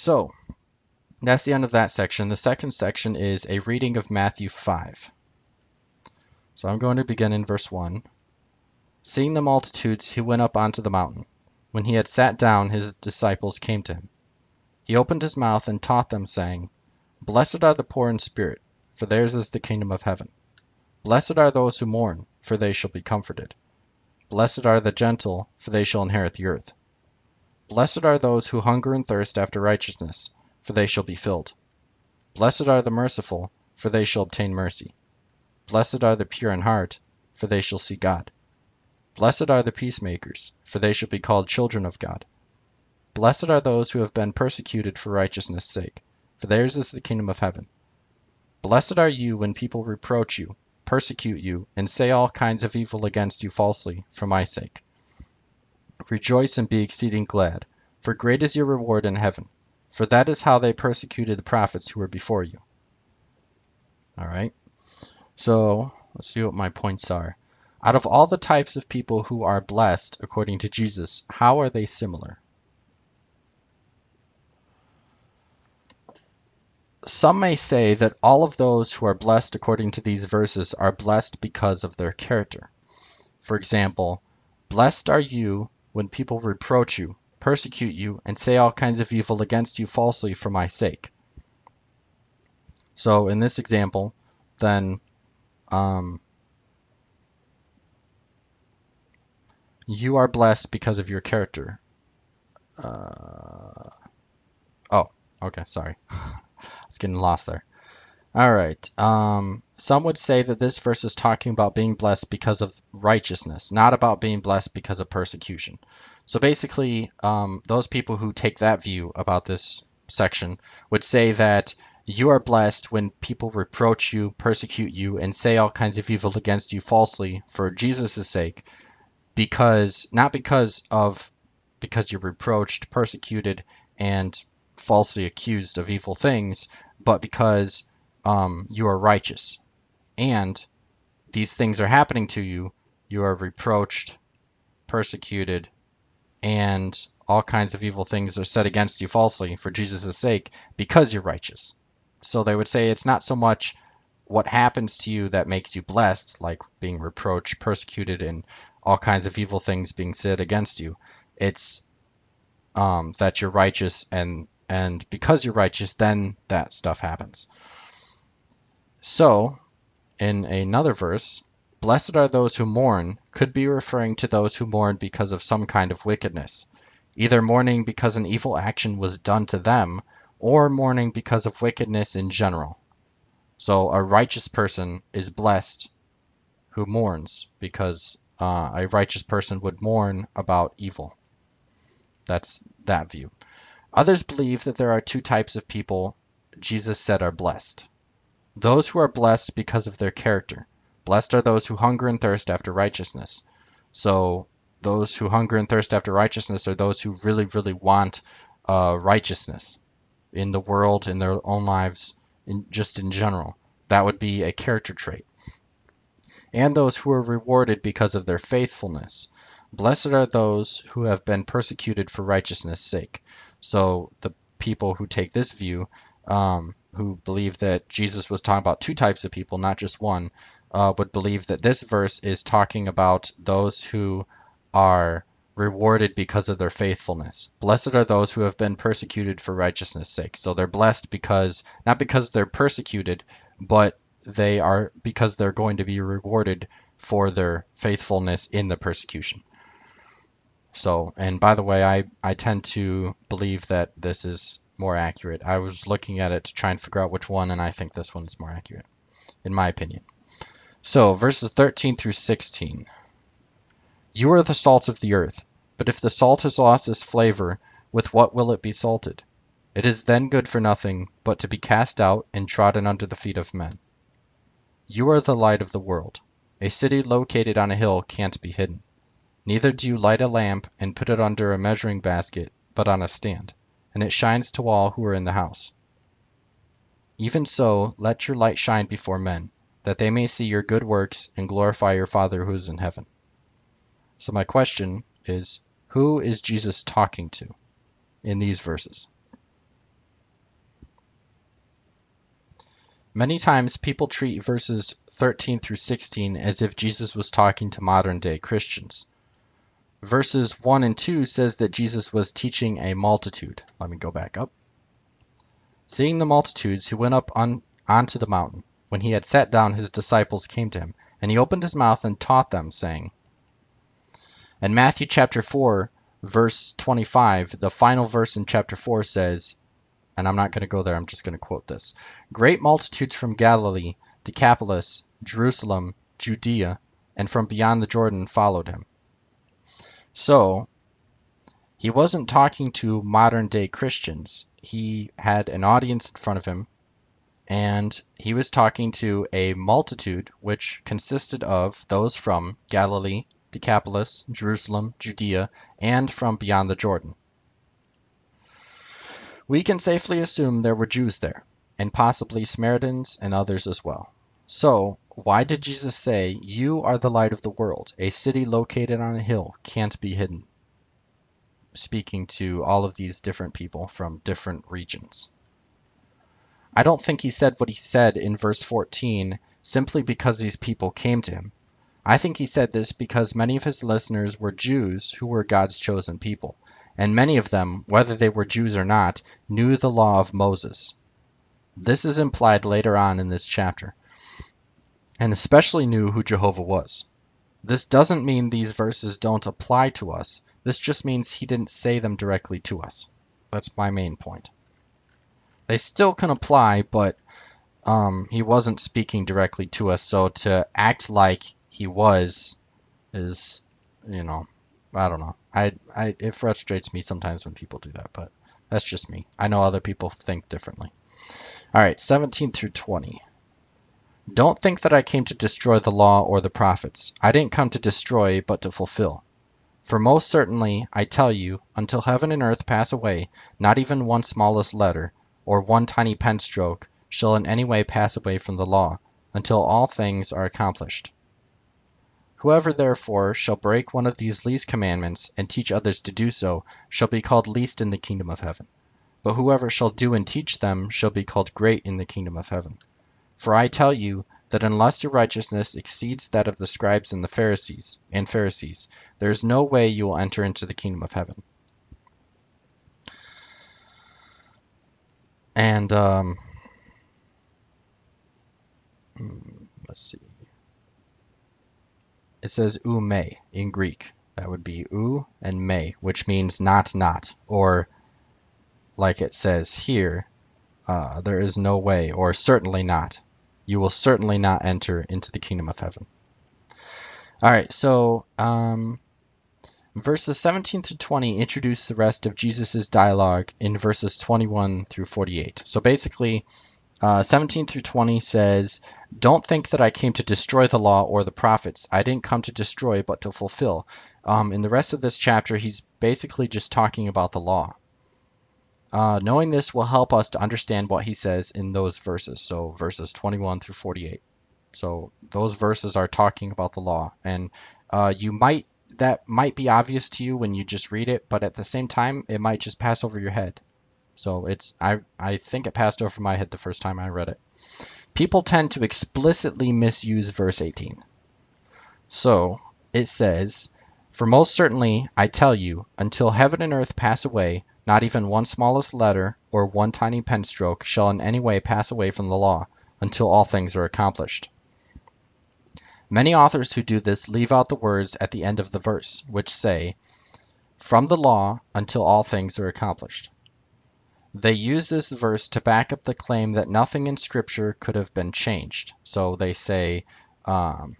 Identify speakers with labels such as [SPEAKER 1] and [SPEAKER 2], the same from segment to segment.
[SPEAKER 1] So, that's the end of that section. The second section is a reading of Matthew 5. So I'm going to begin in verse 1. Seeing the multitudes, he went up onto the mountain. When he had sat down, his disciples came to him. He opened his mouth and taught them, saying, Blessed are the poor in spirit, for theirs is the kingdom of heaven. Blessed are those who mourn, for they shall be comforted. Blessed are the gentle, for they shall inherit the earth. Blessed are those who hunger and thirst after righteousness, for they shall be filled. Blessed are the merciful, for they shall obtain mercy. Blessed are the pure in heart, for they shall see God. Blessed are the peacemakers, for they shall be called children of God. Blessed are those who have been persecuted for righteousness' sake, for theirs is the kingdom of heaven. Blessed are you when people reproach you, persecute you, and say all kinds of evil against you falsely, for my sake. Rejoice and be exceeding glad, for great is your reward in heaven, for that is how they persecuted the prophets who were before you. All right. So let's see what my points are. Out of all the types of people who are blessed according to Jesus, how are they similar? Some may say that all of those who are blessed according to these verses are blessed because of their character. For example, blessed are you when people reproach you, persecute you, and say all kinds of evil against you falsely for my sake. So in this example, then um, you are blessed because of your character. Uh, oh, okay, sorry. I was getting lost there. All right. Um, some would say that this verse is talking about being blessed because of righteousness, not about being blessed because of persecution. So basically, um, those people who take that view about this section would say that you are blessed when people reproach you, persecute you, and say all kinds of evil against you falsely for Jesus' sake, because not because of because you're reproached, persecuted, and falsely accused of evil things, but because um, you are righteous, and these things are happening to you. You are reproached, persecuted, and all kinds of evil things are said against you falsely for Jesus' sake because you're righteous. So they would say it's not so much what happens to you that makes you blessed, like being reproached, persecuted, and all kinds of evil things being said against you. It's um, that you're righteous, and and because you're righteous, then that stuff happens. So, in another verse, blessed are those who mourn could be referring to those who mourn because of some kind of wickedness, either mourning because an evil action was done to them or mourning because of wickedness in general. So a righteous person is blessed who mourns because uh, a righteous person would mourn about evil. That's that view. Others believe that there are two types of people Jesus said are blessed. Those who are blessed because of their character. Blessed are those who hunger and thirst after righteousness. So those who hunger and thirst after righteousness are those who really, really want uh, righteousness in the world, in their own lives, in, just in general. That would be a character trait. And those who are rewarded because of their faithfulness. Blessed are those who have been persecuted for righteousness' sake. So the people who take this view, um, who believe that Jesus was talking about two types of people, not just one, uh, would believe that this verse is talking about those who are rewarded because of their faithfulness. Blessed are those who have been persecuted for righteousness' sake. So they're blessed because not because they're persecuted, but they are because they're going to be rewarded for their faithfulness in the persecution. So, and by the way, I, I tend to believe that this is more accurate. I was looking at it to try and figure out which one, and I think this one's more accurate, in my opinion. So, verses 13 through 16. You are the salt of the earth. But if the salt has lost its flavor, with what will it be salted? It is then good for nothing but to be cast out and trodden under the feet of men. You are the light of the world. A city located on a hill can't be hidden. Neither do you light a lamp and put it under a measuring basket, but on a stand, and it shines to all who are in the house. Even so, let your light shine before men, that they may see your good works and glorify your Father who is in heaven. So, my question is who is Jesus talking to in these verses? Many times people treat verses 13 through 16 as if Jesus was talking to modern day Christians. Verses 1 and 2 says that Jesus was teaching a multitude. Let me go back up. Seeing the multitudes, he went up on, onto the mountain. When he had sat down, his disciples came to him, and he opened his mouth and taught them, saying, In Matthew chapter 4, verse 25, the final verse in chapter 4 says, and I'm not going to go there, I'm just going to quote this Great multitudes from Galilee, Decapolis, Jerusalem, Judea, and from beyond the Jordan followed him. So, he wasn't talking to modern day Christians. He had an audience in front of him, and he was talking to a multitude which consisted of those from Galilee, Decapolis, Jerusalem, Judea, and from beyond the Jordan. We can safely assume there were Jews there, and possibly Samaritans and others as well. So, why did Jesus say, You are the light of the world, a city located on a hill can't be hidden? speaking to all of these different people from different regions. I don't think he said what he said in verse 14 simply because these people came to him. I think he said this because many of his listeners were Jews who were God's chosen people, and many of them, whether they were Jews or not, knew the law of Moses. This is implied later on in this chapter, and especially knew who Jehovah was. This doesn't mean these verses don't apply to us. This just means he didn't say them directly to us. That's my main point. They still can apply, but um, he wasn't speaking directly to us, so to act like he was is, you know, I don't know. I, I it frustrates me sometimes when people do that, but that's just me. I know other people think differently. All right, 17 through 20. Don't think that I came to destroy the law or the prophets. I didn't come to destroy, but to fulfill. For most certainly, I tell you, until heaven and earth pass away, not even one smallest letter, or one tiny pen stroke, shall in any way pass away from the law, until all things are accomplished. Whoever therefore shall break one of these least commandments, and teach others to do so, shall be called least in the kingdom of heaven. But whoever shall do and teach them shall be called great in the kingdom of heaven. For I tell you that unless your righteousness exceeds that of the scribes and the Pharisees and Pharisees, there is no way you will enter into the kingdom of heaven. And um, hmm, let's see. It says u me in Greek. That would be u and me, which means not not, or like it says here, uh, there is no way, or certainly not you will certainly not enter into the kingdom of heaven. All right, so um, verses 17 through 20 introduce the rest of Jesus' dialogue in verses 21 through 48. So basically, uh, 17 through 20 says, Don't think that I came to destroy the law or the prophets. I didn't come to destroy, but to fulfill. Um, in the rest of this chapter, he's basically just talking about the law. Uh, knowing this will help us to understand what he says in those verses. So verses 21 through 48. So those verses are talking about the law, and uh, you might that might be obvious to you when you just read it, but at the same time, it might just pass over your head. So it's I I think it passed over my head the first time I read it. People tend to explicitly misuse verse 18. So it says, "For most certainly I tell you, until heaven and earth pass away, not even one smallest letter or one tiny pen stroke shall in any way pass away from the law, until all things are accomplished. Many authors who do this leave out the words at the end of the verse, which say, From the law until all things are accomplished. They use this verse to back up the claim that nothing in Scripture could have been changed. So they say, um,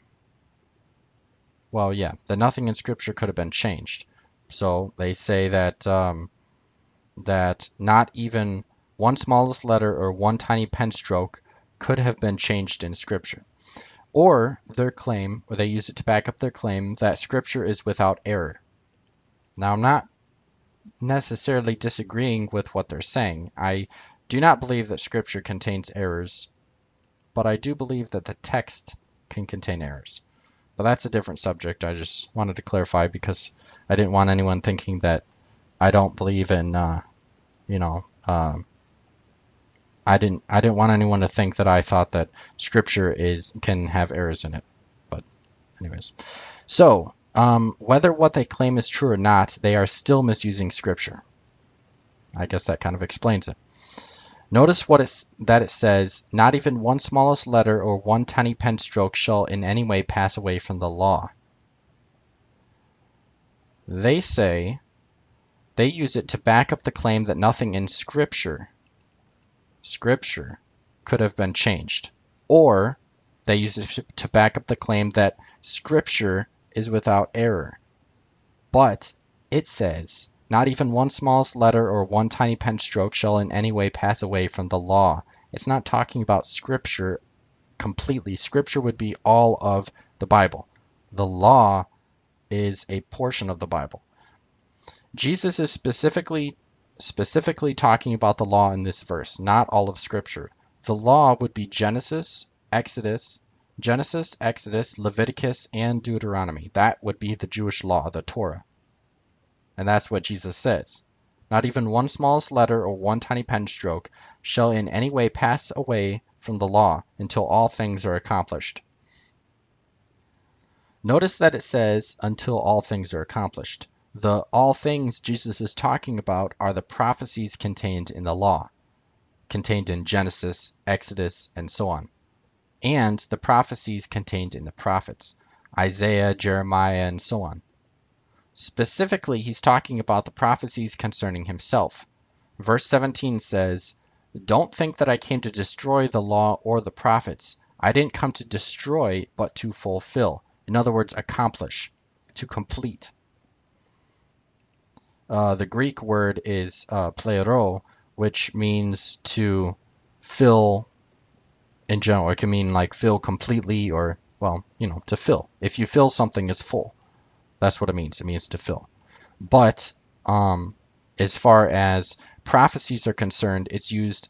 [SPEAKER 1] well, yeah, that nothing in Scripture could have been changed. So they say that um, that not even one smallest letter or one tiny pen stroke could have been changed in Scripture. Or their claim, or they use it to back up their claim, that Scripture is without error. Now, I'm not necessarily disagreeing with what they're saying. I do not believe that Scripture contains errors, but I do believe that the text can contain errors. But that's a different subject. I just wanted to clarify because I didn't want anyone thinking that I don't believe in uh, you know, um, I didn't I didn't want anyone to think that I thought that scripture is can have errors in it. But anyways. So, um, whether what they claim is true or not, they are still misusing scripture. I guess that kind of explains it. Notice what it's, that it says, not even one smallest letter or one tiny pen stroke shall in any way pass away from the law. They say they use it to back up the claim that nothing in Scripture, Scripture, could have been changed. Or they use it to back up the claim that Scripture is without error. But it says, not even one smallest letter or one tiny pen stroke shall in any way pass away from the law. It's not talking about Scripture completely. Scripture would be all of the Bible. The law is a portion of the Bible. Jesus is specifically specifically talking about the law in this verse, not all of scripture. The law would be Genesis, Exodus, Genesis, Exodus, Leviticus, and Deuteronomy. That would be the Jewish law, the Torah. And that's what Jesus says. Not even one smallest letter or one tiny pen stroke shall in any way pass away from the law until all things are accomplished. Notice that it says, until all things are accomplished. The all things Jesus is talking about are the prophecies contained in the law, contained in Genesis, Exodus, and so on, and the prophecies contained in the prophets, Isaiah, Jeremiah, and so on. Specifically, he's talking about the prophecies concerning himself. Verse 17 says, Don't think that I came to destroy the law or the prophets. I didn't come to destroy, but to fulfill. In other words, accomplish, to complete. Uh, the Greek word is uh, plero, which means to fill in general. It can mean like fill completely or, well, you know, to fill. If you fill something as full, that's what it means. It means to fill. But um, as far as prophecies are concerned, it's used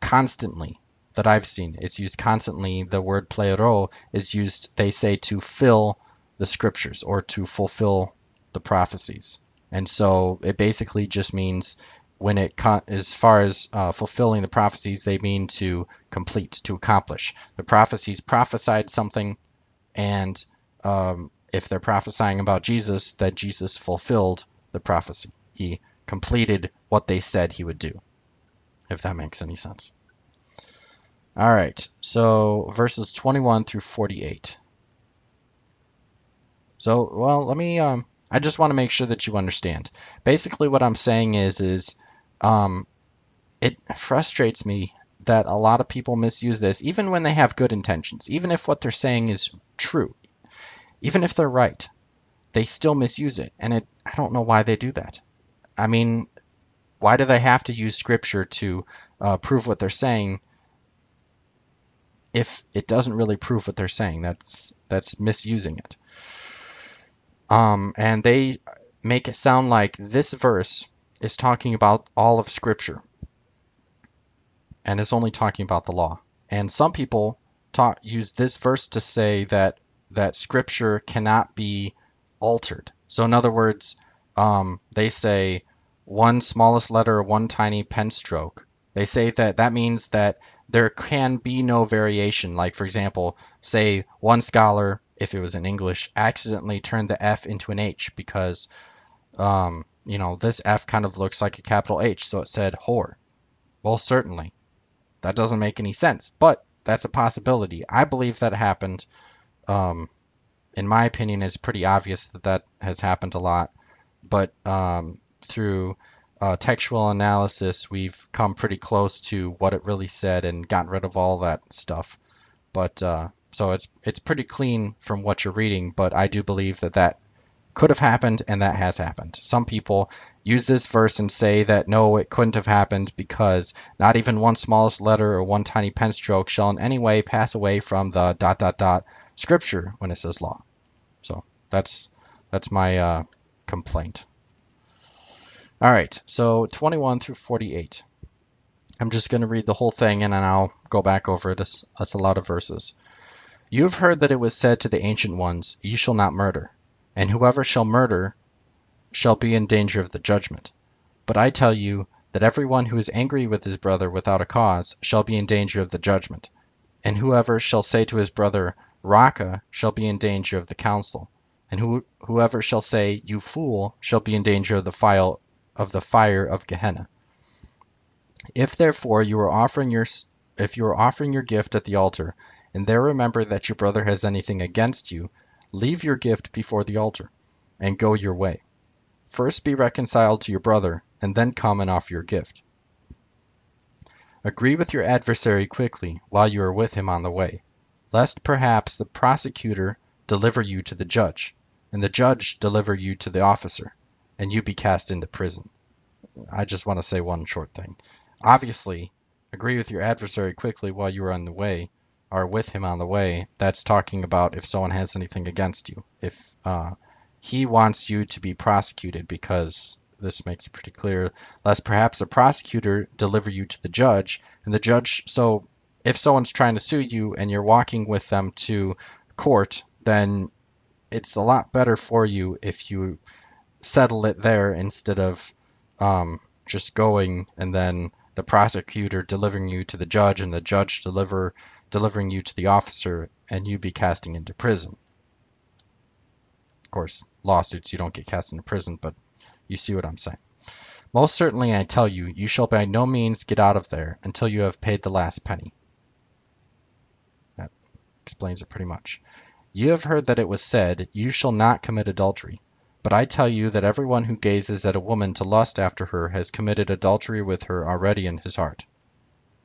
[SPEAKER 1] constantly that I've seen. It's used constantly. The word plero is used, they say, to fill the scriptures or to fulfill the prophecies. And so it basically just means when it as far as uh, fulfilling the prophecies, they mean to complete, to accomplish. The prophecies prophesied something, and um, if they're prophesying about Jesus, that Jesus fulfilled the prophecy. He completed what they said he would do, if that makes any sense. All right, so verses 21 through 48. So, well, let me, um, I just want to make sure that you understand. Basically, what I'm saying is, is, um, it frustrates me that a lot of people misuse this, even when they have good intentions, even if what they're saying is true, even if they're right, they still misuse it. And it, I don't know why they do that. I mean, why do they have to use scripture to uh, prove what they're saying if it doesn't really prove what they're saying. That's that's misusing it. Um, and they make it sound like this verse is talking about all of Scripture, and it's only talking about the law. And some people talk, use this verse to say that that Scripture cannot be altered. So in other words, um, they say one smallest letter, one tiny pen stroke. They say that that means that there can be no variation. Like, for example, say one scholar, if it was in English, accidentally turned the F into an H because, um, you know, this F kind of looks like a capital H, so it said whore. Well, certainly. That doesn't make any sense, but that's a possibility. I believe that happened. Um, in my opinion, it's pretty obvious that that has happened a lot. But um, through uh, textual analysis, we've come pretty close to what it really said and gotten rid of all that stuff. But uh, so it's it's pretty clean from what you're reading. But I do believe that that could have happened and that has happened. Some people use this verse and say that no, it couldn't have happened because not even one smallest letter or one tiny pen stroke shall in any way pass away from the dot dot dot scripture when it says law. So that's that's my uh, complaint. All right, so 21 through 48. I'm just going to read the whole thing and then I'll go back over it. That's a lot of verses. You have heard that it was said to the ancient ones, You shall not murder, and whoever shall murder shall be in danger of the judgment. But I tell you that everyone who is angry with his brother without a cause shall be in danger of the judgment, and whoever shall say to his brother, Raca, shall be in danger of the council, and who, whoever shall say, You fool, shall be in danger of the fire of the fire of Gehenna. If therefore you are offering your if you are offering your gift at the altar, and there remember that your brother has anything against you, leave your gift before the altar, and go your way. First be reconciled to your brother, and then come and offer your gift. Agree with your adversary quickly while you are with him on the way, lest perhaps the prosecutor deliver you to the judge, and the judge deliver you to the officer, and you be cast into prison. I just want to say one short thing. Obviously, agree with your adversary quickly while you are on the way, or with him on the way. That's talking about if someone has anything against you. If uh, he wants you to be prosecuted because this makes it pretty clear, lest perhaps a prosecutor deliver you to the judge, and the judge. So, if someone's trying to sue you and you're walking with them to court, then it's a lot better for you if you settle it there instead of um, just going and then the prosecutor delivering you to the judge and the judge deliver delivering you to the officer and you be casting into prison. Of course, lawsuits you don't get cast into prison, but you see what I'm saying. Most certainly I tell you, you shall by no means get out of there until you have paid the last penny. That explains it pretty much. You have heard that it was said, You shall not commit adultery. But I tell you that everyone who gazes at a woman to lust after her has committed adultery with her already in his heart.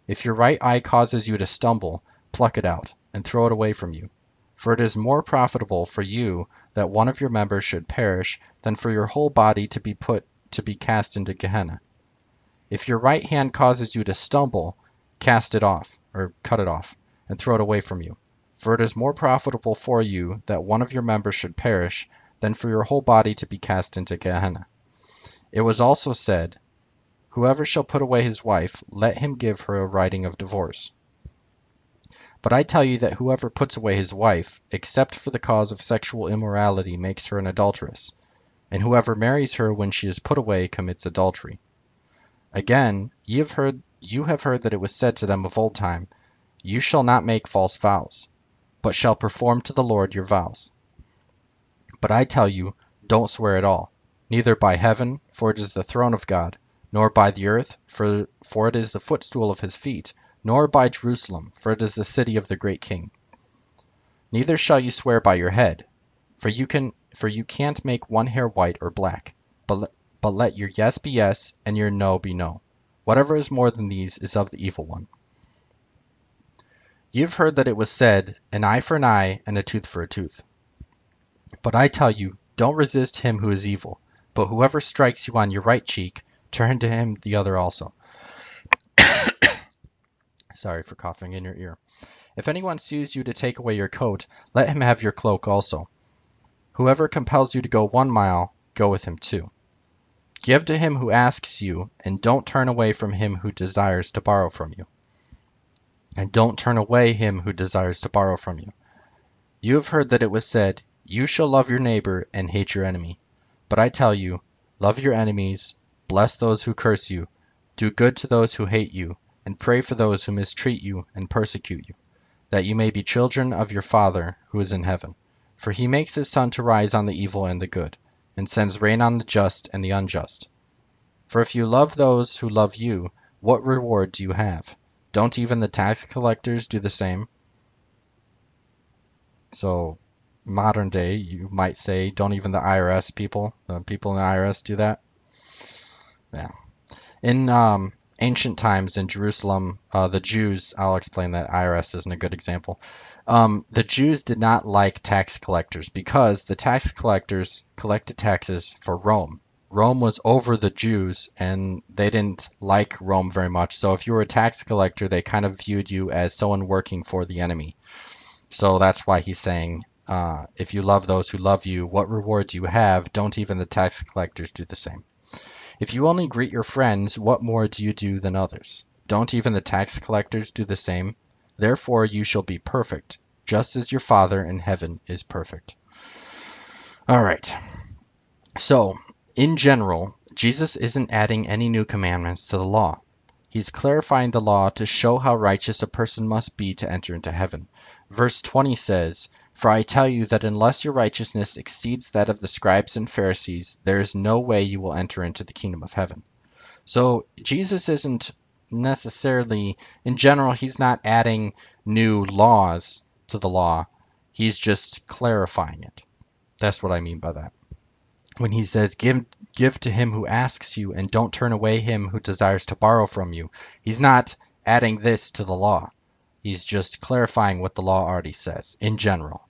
[SPEAKER 1] If your right eye causes you to stumble, pluck it out, and throw it away from you. For it is more profitable for you that one of your members should perish than for your whole body to be put to be cast into Gehenna. If your right hand causes you to stumble, cast it off, or cut it off, and throw it away from you. For it is more profitable for you that one of your members should perish than for your whole body to be cast into Gehenna. It was also said, Whoever shall put away his wife, let him give her a writing of divorce. But I tell you that whoever puts away his wife, except for the cause of sexual immorality, makes her an adulteress, and whoever marries her when she is put away commits adultery. Again, ye have heard you have heard that it was said to them of old time, You shall not make false vows, but shall perform to the Lord your vows. But I tell you, don't swear at all, neither by heaven, for it is the throne of God, nor by the earth, for, for it is the footstool of his feet, nor by Jerusalem, for it is the city of the great king. Neither shall you swear by your head, for you can for you can't make one hair white or black, but, but let your yes be yes, and your no be no. Whatever is more than these is of the evil one. You have heard that it was said, An eye for an eye, and a tooth for a tooth. But I tell you, don't resist him who is evil, but whoever strikes you on your right cheek, turn to him the other also. Sorry for coughing in your ear. If anyone sues you to take away your coat, let him have your cloak also. Whoever compels you to go one mile, go with him two. Give to him who asks you, and don't turn away from him who desires to borrow from you. And don't turn away him who desires to borrow from you. You have heard that it was said, You shall love your neighbor and hate your enemy. But I tell you, love your enemies, bless those who curse you, do good to those who hate you, and pray for those who mistreat you and persecute you, that you may be children of your Father who is in heaven. For he makes his sun to rise on the evil and the good, and sends rain on the just and the unjust. For if you love those who love you, what reward do you have? Don't even the tax collectors do the same? So, modern day, you might say, don't even the IRS people, the people in the IRS do that? Yeah. In um, ancient times in Jerusalem, uh, the Jews, I'll explain that IRS isn't a good example. Um, the Jews did not like tax collectors because the tax collectors collected taxes for Rome. Rome was over the Jews and they didn't like Rome very much. So if you were a tax collector, they kind of viewed you as someone working for the enemy. So that's why he's saying, uh, if you love those who love you, what reward do you have? Don't even the tax collectors do the same. If you only greet your friends, what more do you do than others? Don't even the tax collectors do the same? Therefore you shall be perfect, just as your Father in heaven is perfect. All right. So, in general, Jesus isn't adding any new commandments to the law. He's clarifying the law to show how righteous a person must be to enter into heaven. Verse 20 says, For I tell you that unless your righteousness exceeds that of the scribes and Pharisees, there is no way you will enter into the kingdom of heaven. So Jesus isn't necessarily, in general, he's not adding new laws to the law. He's just clarifying it. That's what I mean by that. When he says, give, give to him who asks you, and don't turn away him who desires to borrow from you, he's not adding this to the law. He's just clarifying what the law already says in general.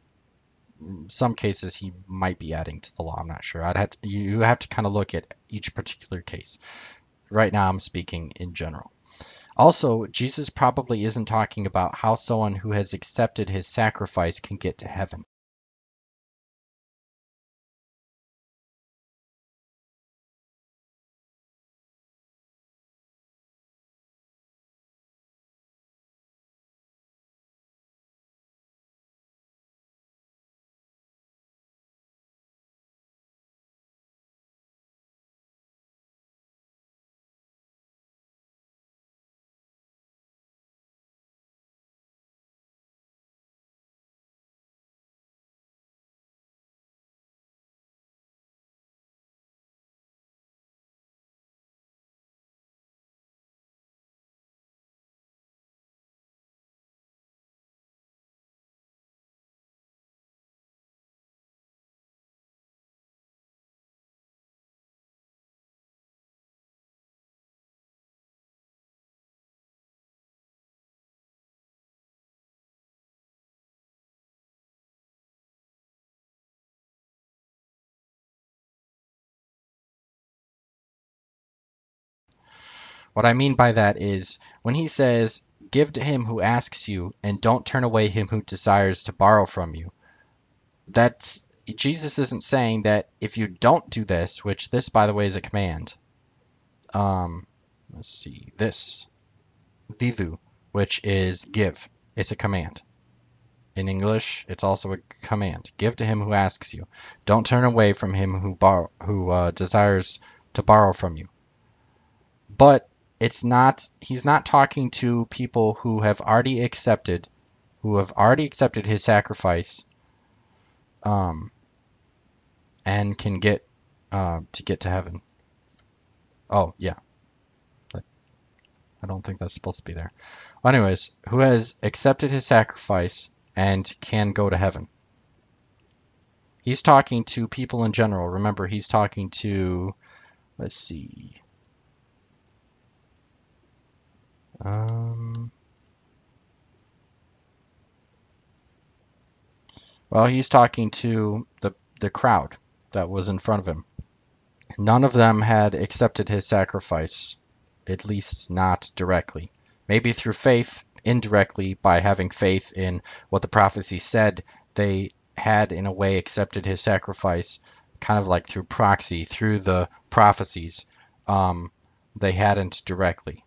[SPEAKER 1] Some cases, he might be adding to the law. I'm not sure. I'd have to, you have to kind of look at each particular case. Right now, I'm speaking in general. Also, Jesus probably isn't talking about how someone who has accepted his sacrifice can get to heaven. What I mean by that is when he says, Give to him who asks you, and don't turn away him who desires to borrow from you. That's Jesus isn't saying that if you don't do this, which this, by the way, is a command. Um, let's see, this, vivu, which is give. It's a command. In English, it's also a command. Give to him who asks you. Don't turn away from him who bar- who uh, desires to borrow from you. But it's not he's not talking to people who have already accepted who have already accepted his sacrifice um and can get uh, to get to heaven. Oh yeah. I don't think that's supposed to be there. Anyways who has accepted his sacrifice and can go to heaven. He's talking to people in general. Remember he's talking to let's see Um, well, he's talking to the, the crowd that was in front of him. None of them had accepted his sacrifice, at least not directly. Maybe through faith, indirectly, by having faith in what the prophecy said, they had in a way accepted his sacrifice, kind of like through proxy, through the prophecies. Um, they hadn't directly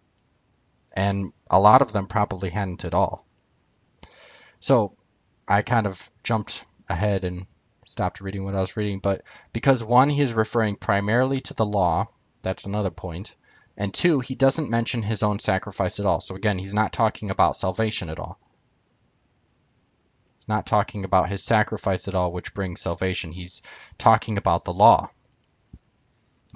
[SPEAKER 1] and a lot of them probably hadn't at all. So I kind of jumped ahead and stopped reading what I was reading, but because one, he's referring primarily to the law, that's another point, and two, he doesn't mention his own sacrifice at all. So again, he's not talking about salvation at all. Not talking about his sacrifice at all, which brings salvation. He's talking about the law.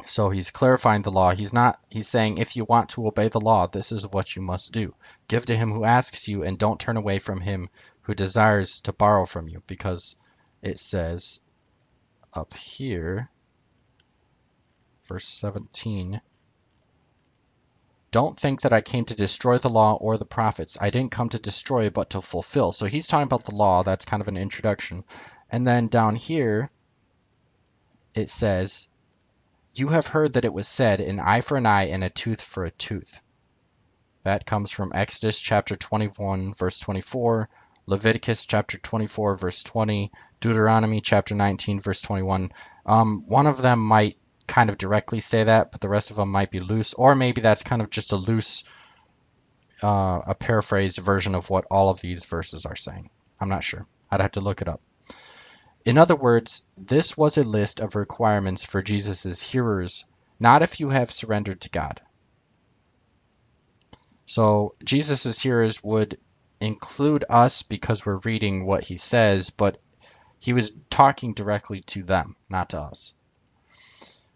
[SPEAKER 1] So he's clarifying the law. He's not he's saying if you want to obey the law, this is what you must do. Give to him who asks you and don't turn away from him who desires to borrow from you because it says up here verse 17 don't think that I came to destroy the law or the prophets. I didn't come to destroy, but to fulfill. So he's talking about the law. That's kind of an introduction. And then down here, it says, you have heard that it was said, an eye for an eye and a tooth for a tooth. That comes from Exodus chapter 21, verse 24, Leviticus chapter 24, verse 20, Deuteronomy chapter 19, verse 21. Um, one of them might kind of directly say that, but the rest of them might be loose, or maybe that's kind of just a loose, uh, a paraphrased version of what all of these verses are saying. I'm not sure. I'd have to look it up. In other words, this was a list of requirements for Jesus' hearers not if you have surrendered to God. So Jesus' hearers would include us because we're reading what he says, but he was talking directly to them, not to us.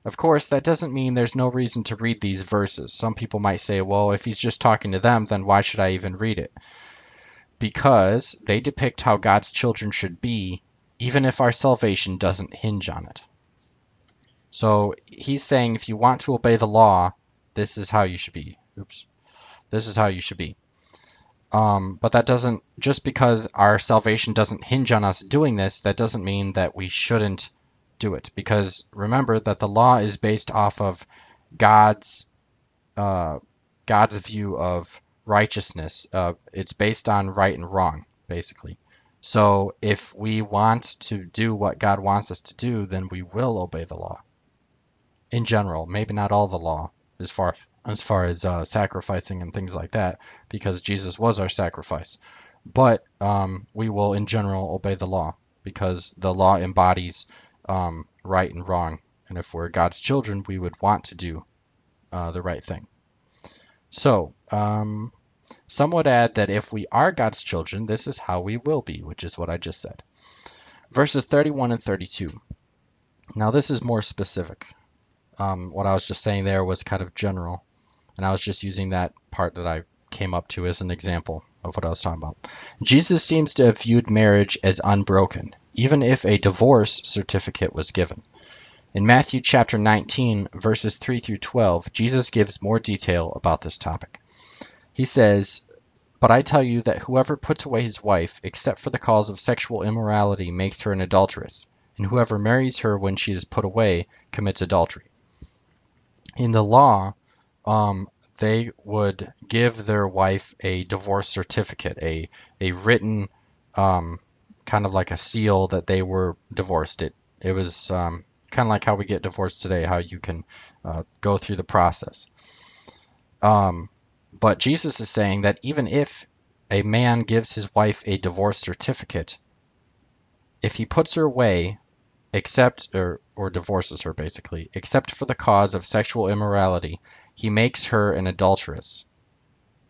[SPEAKER 1] Of course, that doesn't mean there's no reason to read these verses. Some people might say, well, if he's just talking to them, then why should I even read it? Because they depict how God's children should be, even if our salvation doesn't hinge on it. So he's saying if you want to obey the law, this is how you should be. Oops. This is how you should be. Um, but that doesn't, just because our salvation doesn't hinge on us doing this, that doesn't mean that we shouldn't do it. Because remember that the law is based off of God's uh, God's view of righteousness. Uh, it's based on right and wrong, basically. So if we want to do what God wants us to do, then we will obey the law. In general, maybe not all the law, as far as far as uh, sacrificing and things like that, because Jesus was our sacrifice. But um, we will, in general, obey the law because the law embodies um, right and wrong. And if we're God's children, we would want to do uh, the right thing. So, um, some would add that if we are God's children, this is how we will be, which is what I just said. Verses 31 and 32. Now, this is more specific. Um, what I was just saying there was kind of general, and I was just using that part that I came up to as an example of what I was talking about. Jesus seems to have viewed marriage as unbroken, even if a divorce certificate was given. In Matthew chapter 19, verses 3 through 12, Jesus gives more detail about this topic. He says, But I tell you that whoever puts away his wife, except for the cause of sexual immorality, makes her an adulteress, and whoever marries her when she is put away commits adultery. In the law, um, they would give their wife a divorce certificate, a a written um, kind of like a seal that they were divorced. It it was um, kind of like how we get divorced today, how you can uh, go through the process. Um, but Jesus is saying that even if a man gives his wife a divorce certificate, if he puts her away, except or or divorces her basically, except for the cause of sexual immorality, he makes her an adulteress.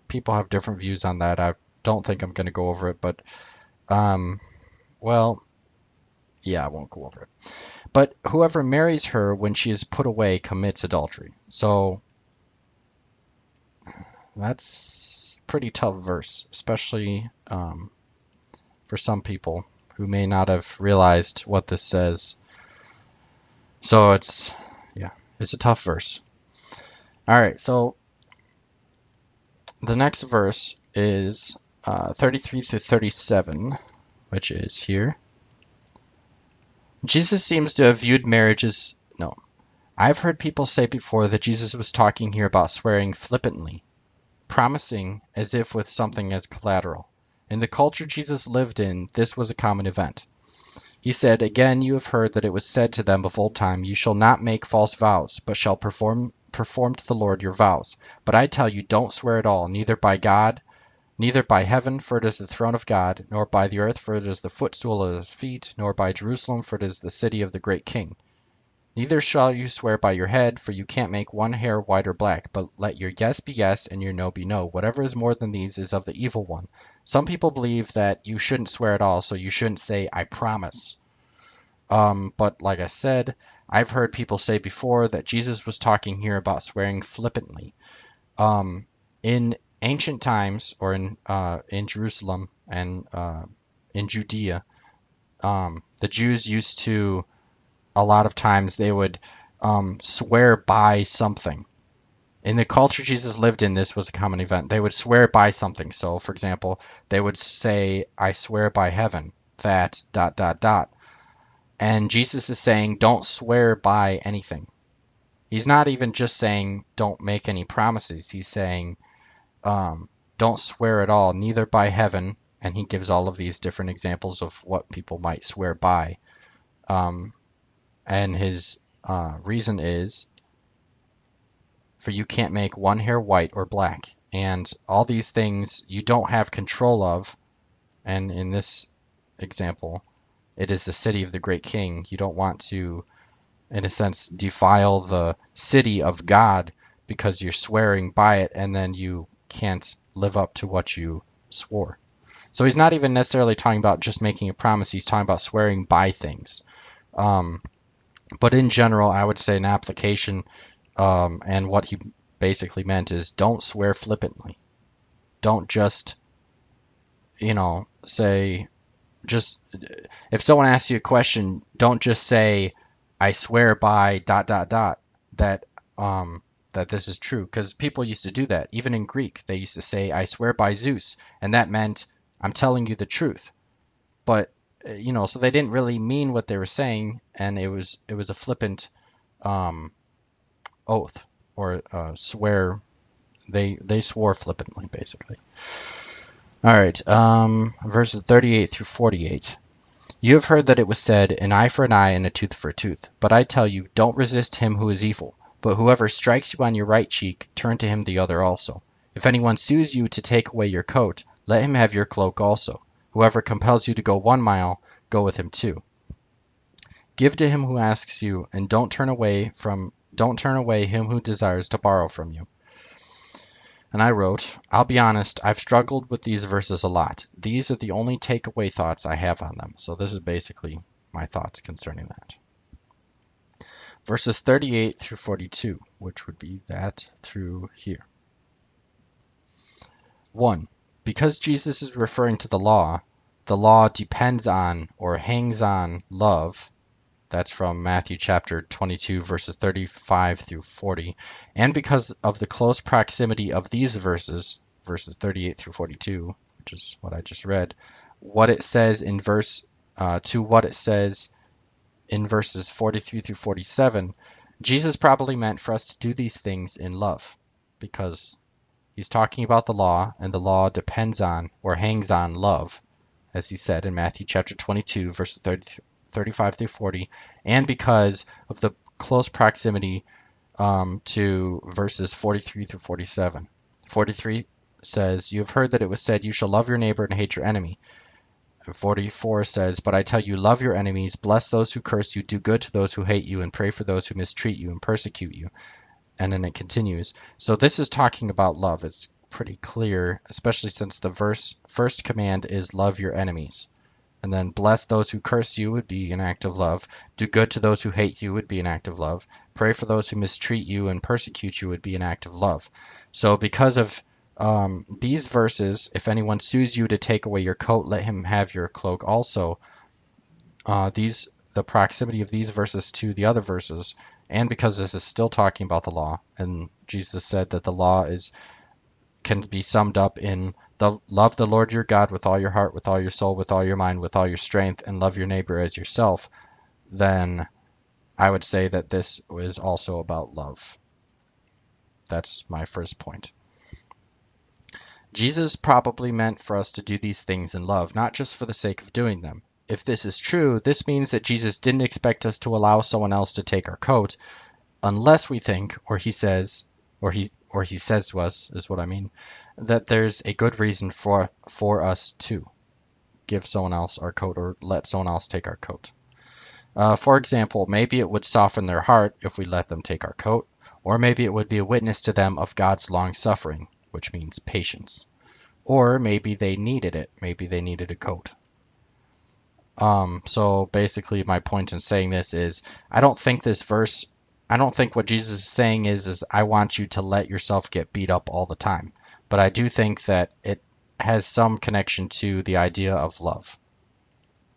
[SPEAKER 1] People have different views on that. I don't think I'm going to go over it, but um, well, yeah, I won't go over it. But whoever marries her when she is put away commits adultery. So that's pretty tough verse, especially um, for some people who may not have realized what this says. So it's, yeah, it's a tough verse. All right, so the next verse is uh, 33 through 37, which is here. Jesus seems to have viewed marriage as no. I've heard people say before that Jesus was talking here about swearing flippantly, promising as if with something as collateral. In the culture Jesus lived in, this was a common event. He said, Again you have heard that it was said to them of old time, You shall not make false vows, but shall perform perform to the Lord your vows. But I tell you, don't swear at all, neither by God, neither by heaven, for it is the throne of God, nor by the earth, for it is the footstool of his feet, nor by Jerusalem, for it is the city of the great king. Neither shall you swear by your head, for you can't make one hair white or black, but let your yes be yes and your no be no. Whatever is more than these is of the evil one. Some people believe that you shouldn't swear at all, so you shouldn't say, I promise. Um, but like I said, I've heard people say before that Jesus was talking here about swearing flippantly. Um, in ancient times, or in uh, in Jerusalem and uh, in Judea, um, the Jews used to a lot of times they would um, swear by something. In the culture Jesus lived in, this was a common event. They would swear by something. So, for example, they would say, "I swear by heaven that dot dot dot." And Jesus is saying, don't swear by anything. He's not even just saying, don't make any promises. He's saying, um, don't swear at all, neither by heaven. And he gives all of these different examples of what people might swear by. Um, and his uh, reason is, for you can't make one hair white or black. And all these things you don't have control of. And in this example, it is the city of the great king. You don't want to in a sense, defile the city of God because you're swearing by it and then you can't live up to what you swore. So he's not even necessarily talking about just making a promise, he's talking about swearing by things. Um, but in general, I would say an application um, and what he basically meant is don't swear flippantly. Don't just, you know, say, just, if someone asks you a question, don't just say, I swear by dot, dot, dot, that, um, that this is true. Because people used to do that. Even in Greek, they used to say, I swear by Zeus. And that meant, I'm telling you the truth. But, you know, so they didn't really mean what they were saying. And it was, it was a flippant, um, oath or uh, swear. They they swore flippantly, basically. All right, um, verses 38 through 48. You have heard that it was said, an eye for an eye and a tooth for a tooth. But I tell you, don't resist him who is evil. But whoever strikes you on your right cheek, turn to him the other also. If anyone sues you to take away your coat, let him have your cloak also. Whoever compels you to go one mile, go with him two. Give to him who asks you, and don't turn away from don't turn away him who desires to borrow from you. And I wrote, I'll be honest, I've struggled with these verses a lot. These are the only takeaway thoughts I have on them. So this is basically my thoughts concerning that. Verses 38 through 42, which would be that through here. 1. Because Jesus is referring to the law, the law depends on or hangs on love that's from Matthew chapter 22, verses 35 through 40. And because of the close proximity of these verses, verses 38 through 42, which is what I just read, what it says in verse uh, to what it says in verses 43 through 47, Jesus probably meant for us to do these things in love because he's talking about the law, and the law depends on or hangs on love, as he said in Matthew chapter 22, verses 30, 35 through 40, and because of the close proximity um, to verses 43 through 47. 43 says, You have heard that it was said, You shall love your neighbor and hate your enemy. 44 says, But I tell you, love your enemies, bless those who curse you, do good to those who hate you, and pray for those who mistreat you and persecute you. And then it continues. So this is talking about love. It's pretty clear, especially since the verse first command is love your enemies. And then bless those who curse you would be an act of love. Do good to those who hate you would be an act of love. Pray for those who mistreat you and persecute you would be an act of love. So because of um, these verses, if anyone sues you to take away your coat, let him have your cloak also. Uh, these the proximity of these verses to the other verses, and because this is still talking about the law, and Jesus said that the law is can be summed up in the love the Lord your God with all your heart, with all your soul, with all your mind, with all your strength, and love your neighbor as yourself, then I would say that this is also about love. That's my first point. Jesus probably meant for us to do these things in love, not just for the sake of doing them. If this is true, this means that Jesus didn't expect us to allow someone else to take our coat unless we think, or he says, or he or he says to us is what I mean, that there's a good reason for for us to give someone else our coat or let someone else take our coat. Uh, for example, maybe it would soften their heart if we let them take our coat, or maybe it would be a witness to them of God's long suffering, which means patience. Or maybe they needed it. Maybe they needed a coat. Um, so basically, my point in saying this is I don't think this verse I don't think what Jesus is saying is is I want you to let yourself get beat up all the time. But I do think that it has some connection to the idea of love.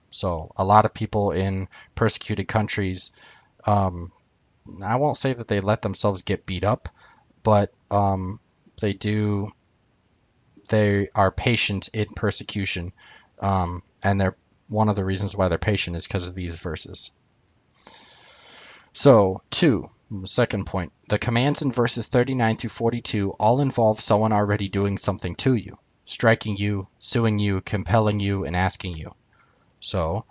[SPEAKER 1] So a lot of people in persecuted countries, um, I won't say that they let themselves get beat up, but um, they do. They are patient in persecution, um, and they're one of the reasons why they're patient is because of these verses. So, two, second point, the commands in verses 39 through 42 all involve someone already doing something to you, striking you, suing you, compelling you, and asking you. So,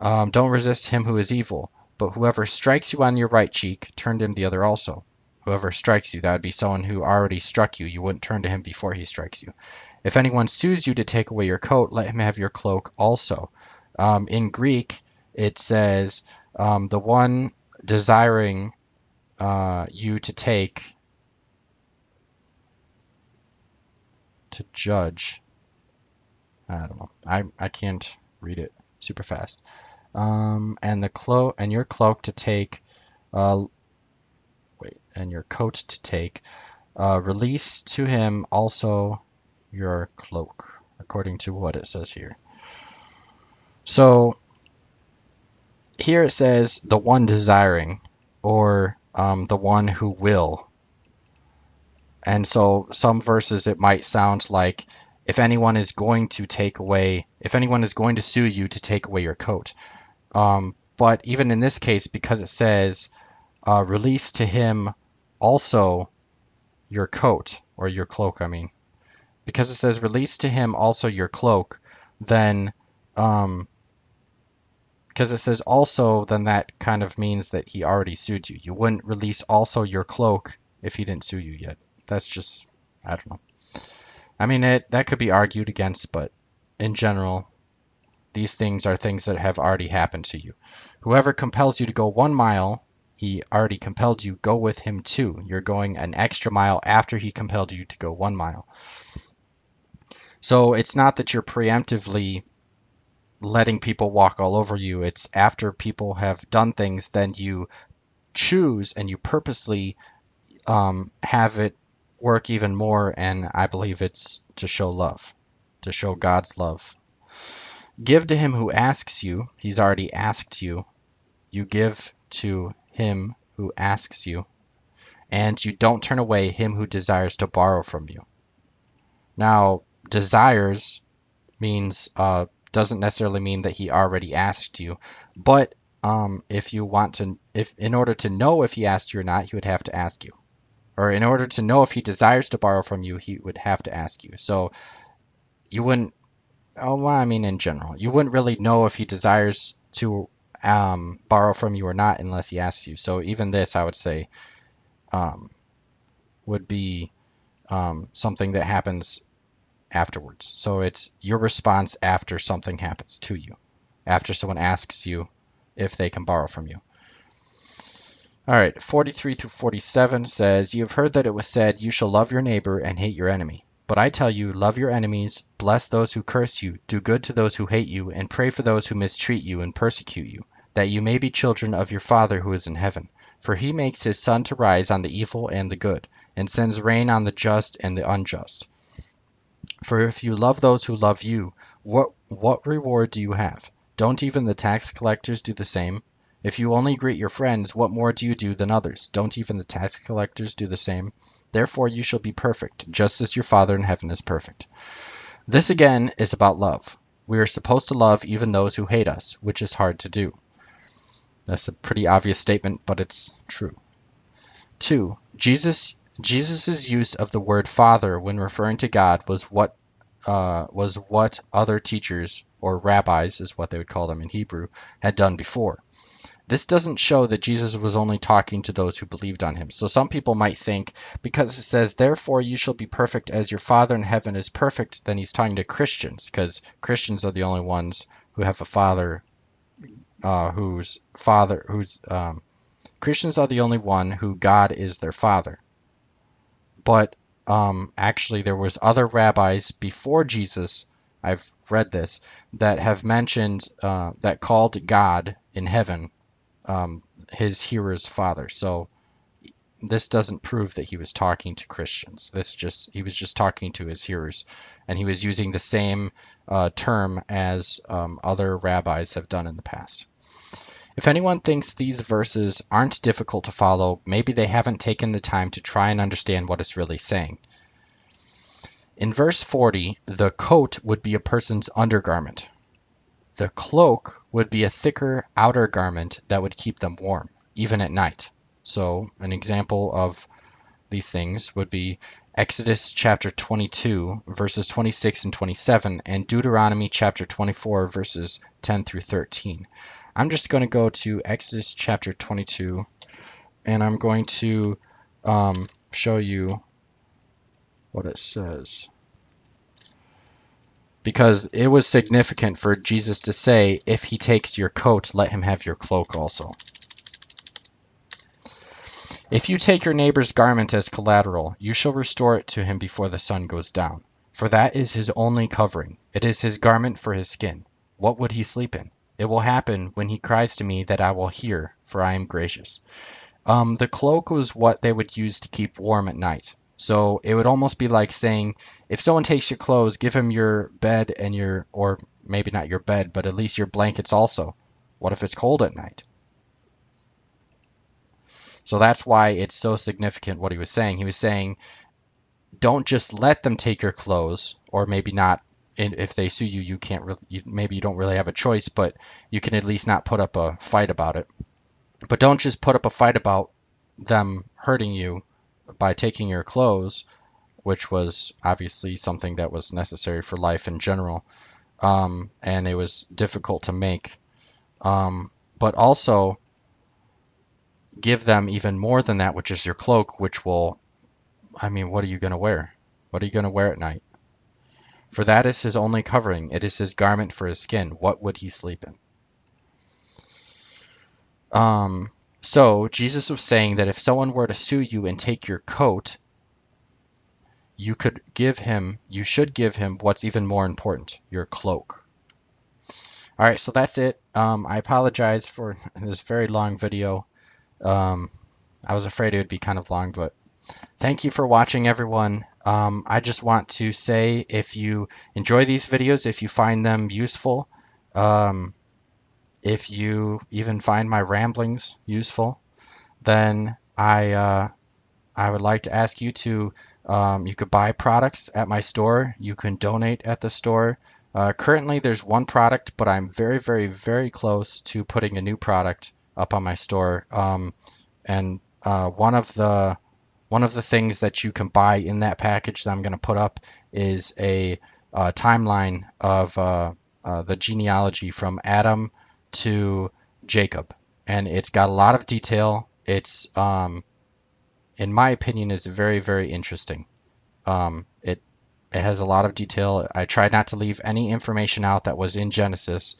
[SPEAKER 1] um, don't resist him who is evil, but whoever strikes you on your right cheek, turn to him the other also. Whoever strikes you, that would be someone who already struck you. You wouldn't turn to him before he strikes you. If anyone sues you to take away your coat, let him have your cloak also. Um, in Greek, it says um, the one desiring uh, you to take to judge. I don't know. I I can't read it super fast. Um, and the cloak and your cloak to take. Uh, wait, and your coat to take. Uh, release to him also your cloak, according to what it says here. So here it says the one desiring, or um, the one who will. And so some verses it might sound like if anyone is going to take away, if anyone is going to sue you to take away your coat. Um, but even in this case, because it says uh, release to him also your coat or your cloak, I mean, because it says release to him also your cloak, then um, because it says also, then that kind of means that he already sued you. You wouldn't release also your cloak if he didn't sue you yet. That's just, I don't know. I mean, it that could be argued against, but in general, these things are things that have already happened to you. Whoever compels you to go one mile, he already compelled you, go with him two. You're going an extra mile after he compelled you to go one mile. So it's not that you're preemptively letting people walk all over you. It's after people have done things, then you choose and you purposely um, have it work even more. And I believe it's to show love, to show God's love. Give to him who asks you. He's already asked you. You give to him who asks you. And you don't turn away him who desires to borrow from you. Now, desires means uh, doesn't necessarily mean that he already asked you. But um, if you want to, if in order to know if he asked you or not, he would have to ask you. Or in order to know if he desires to borrow from you, he would have to ask you. So you wouldn't. Oh, well, I mean, in general, you wouldn't really know if he desires to um, borrow from you or not unless he asks you. So even this, I would say, um, would be um, something that happens afterwards. So it's your response after something happens to you, after someone asks you if they can borrow from you. All right, 43 through 47 says, You have heard that it was said, You shall love your neighbor and hate your enemy. But I tell you, love your enemies, bless those who curse you, do good to those who hate you, and pray for those who mistreat you and persecute you, that you may be children of your Father who is in heaven. For he makes his sun to rise on the evil and the good, and sends rain on the just and the unjust. For if you love those who love you, what what reward do you have? Don't even the tax collectors do the same? If you only greet your friends, what more do you do than others? Don't even the tax collectors do the same? Therefore you shall be perfect, just as your Father in heaven is perfect. This again is about love. We are supposed to love even those who hate us, which is hard to do. That's a pretty obvious statement, but it's true. 2. Jesus Jesus' use of the word Father when referring to God was what uh, was what other teachers, or rabbis is what they would call them in Hebrew, had done before. This doesn't show that Jesus was only talking to those who believed on him. So some people might think because it says, Therefore you shall be perfect as your Father in heaven is perfect, then he's talking to Christians, because Christians are the only ones who have a Father uh, whose Father, whose um, Christians are the only one who God is their Father but um, actually there was other rabbis before Jesus. I've read this that have mentioned uh, that called God in heaven um, his hearer's father. So this doesn't prove that he was talking to Christians. This just he was just talking to his hearers, and he was using the same uh, term as um, other rabbis have done in the past. If anyone thinks these verses aren't difficult to follow, maybe they haven't taken the time to try and understand what it's really saying. In verse 40, the coat would be a person's undergarment. The cloak would be a thicker outer garment that would keep them warm, even at night. So, an example of these things would be Exodus chapter 22, verses 26 and 27, and Deuteronomy chapter 24, verses 10 through 13. I'm just going to go to Exodus chapter 22 and I'm going to um, show you what it says. Because it was significant for Jesus to say, if he takes your coat, let him have your cloak also. If you take your neighbor's garment as collateral, you shall restore it to him before the sun goes down. For that is his only covering. It is his garment for his skin. What would he sleep in? It will happen when he cries to me that I will hear, for I am gracious. Um, the cloak was what they would use to keep warm at night. So it would almost be like saying, if someone takes your clothes, give him your bed and your, or maybe not your bed, but at least your blankets also. What if it's cold at night? So that's why it's so significant what he was saying. He was saying, don't just let them take your clothes, or maybe not. If they sue you, you can't really, you, maybe you don't really have a choice, but you can at least not put up a fight about it. But don't just put up a fight about them hurting you by taking your clothes, which was obviously something that was necessary for life in general, um, and it was difficult to make. Um, but also give them even more than that, which is your cloak, which will, I mean, what are you going to wear? What are you going to wear at night? For that is his only covering. It is his garment for his skin. What would he sleep in? Um, so Jesus was saying that if someone were to sue you and take your coat, you could give him, you should give him what's even more important, your cloak. All right, so that's it. Um, I apologize for this very long video. Um, I was afraid it would be kind of long, but thank you for watching, everyone. Um, I just want to say if you enjoy these videos, if you find them useful, um, if you even find my ramblings useful, then I uh, I would like to ask you to um, you could buy products at my store. You can donate at the store. Uh, currently, there's one product, but I'm very, very, very close to putting a new product up on my store. Um, and uh, one of the one of the things that you can buy in that package that I'm going to put up is a uh, timeline of uh, uh, the genealogy from Adam to Jacob, and it's got a lot of detail. It's, um, in my opinion, is very very interesting. Um, it it has a lot of detail. I tried not to leave any information out that was in Genesis,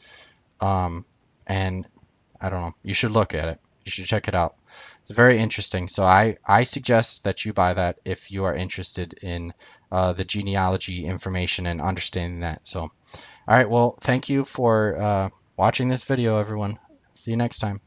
[SPEAKER 1] um, and I don't know. You should look at it. You should check it out. It's very interesting. So I, I suggest that you buy that if you are interested in uh, the genealogy information and understanding that. So, all right. Well, thank you for uh, watching this video, everyone. See you next time.